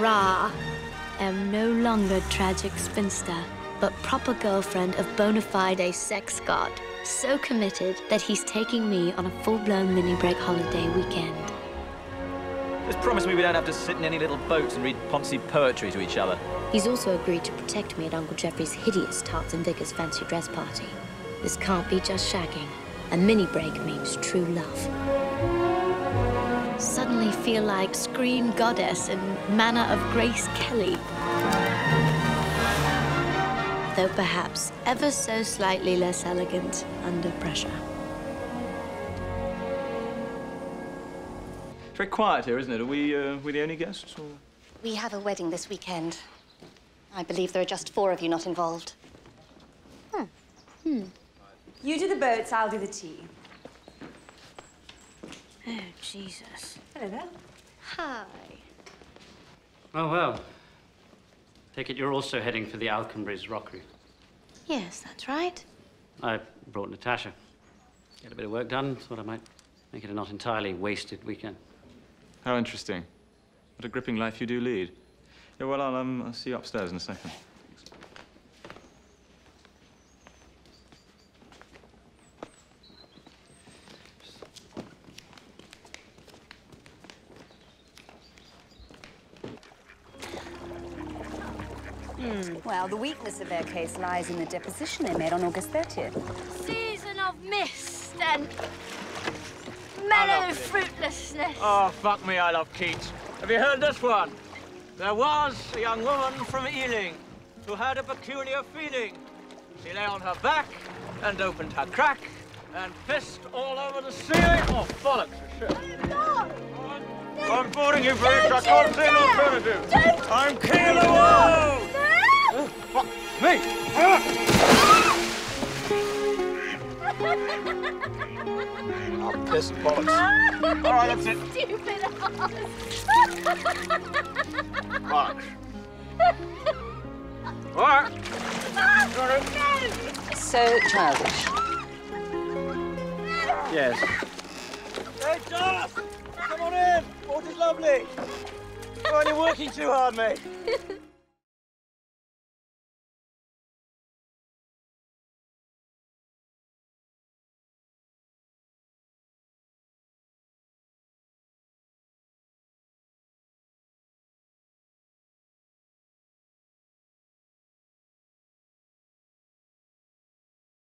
Ra am no longer tragic spinster, but proper girlfriend of bona fide sex god. So committed that he's taking me on a full-blown mini break holiday weekend. Just promise me we don't have to sit in any little boats and read poncy poetry to each other. He's also agreed to protect me at Uncle Geoffrey's hideous Tarts and Vicars fancy dress party. This can't be just shagging. A mini break means true love. Suddenly feel like screen goddess and manner of Grace Kelly. Though perhaps ever so slightly less elegant under pressure. It's very quiet here, isn't it? Are we, uh, we the only guests? Or... We have a wedding this weekend. I believe there are just four of you not involved. Hmm. Hmm. You do the boats, I'll do the tea. Oh, Jesus. Hello there. Hi. Oh, well. Take it you're also heading for the Alconbury's Rockery. Yes, that's right. I brought Natasha. Get a bit of work done. Thought I might make it a not entirely wasted weekend. How interesting. What a gripping life you do lead. Yeah, well, I'll, um, I'll see you upstairs in a second. Hmm. Well, the weakness of their case lies in the deposition they made on August 30th. Season of mist and mellow fruitlessness. Oh, fuck me, I love Keats. Have you heard this one? There was a young woman from Ealing who had a peculiar feeling. She lay on her back and opened her crack and pissed all over the ceiling. Oh, bollocks. Shit. No! I'm boarding you, bitch. I can't see an alternative. Don't! I'm king of the world! No! What? Me? Ah! I'm pissed, bollocks. Ah! All right, that's it. Stupid Bollocks. All right. So childish. Yes. Hey, Charles! Come on in. Water's lovely. Come on, you're working too hard, mate.